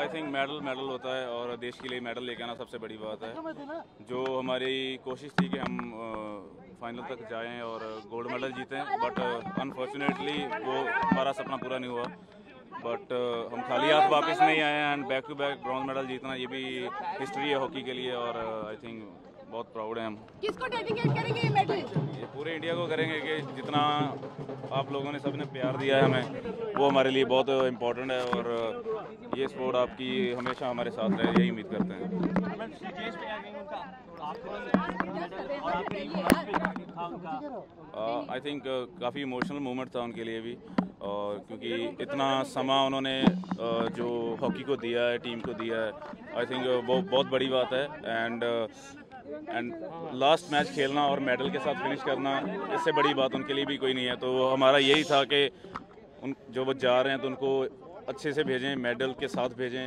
I think medal medal होता है और देश के लिए मेडल लेके आना सबसे बड़ी बात है। जो हमारी कोशिश थी कि हम फाइनल तक जाएँ और गोल्ड मेडल जीतें बट अनफॉर्चुनेटली वो हमारा सपना पूरा नहीं हुआ। बट हम खाली हाथ वापस नहीं आए and back to back bronze medal जीतना ये भी हिस्ट्री है हॉकी के लिए और आई थिंक बहुत प्राउड है हम। किसको डेडिकेट करेंगे ये मेडल ये पूरे इंडिया को करेंगे कि जितना आप लोगों ने सबने प्यार दिया है हमें। वो हमारे लिए बहुत इम्पोर्टेंट है और ये स्पोर्ट आपकी हमेशा हमारे साथ रहे यही उम्मीद करते हैं। आई थिंक काफ़ी इमोशनल मोमेंट था उनके लिए भी और क्योंकि इतना समा उन्होंने uh, जो हॉकी को दिया है टीम को दिया है आई थिंक वो बहुत बड़ी बात है। एंड एंड लास्ट मैच खेलना और मेडल के साथ फिनिश करना, इससे बड़ी बात उनके लिए भी कोई नहीं है। तो हमारा यही था कि उन, जो वो जा रहे हैं तो उनको अच्छे से भेजें मेडल के साथ भेजें।